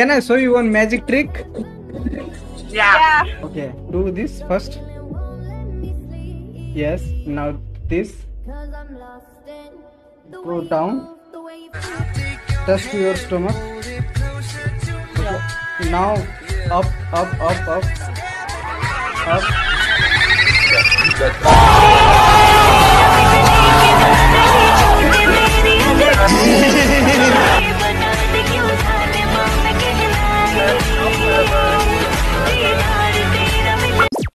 Can I show you one magic trick? Yeah. Okay, do this first. Yes, now this. Go down. Touch your stomach. Now up, up, up, up, up.